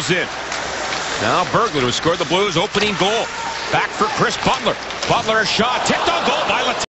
rattles in. Now Berglund, who scored the Blues' opening goal. Back for Chris Butler. Butler a shot. Tipped on goal by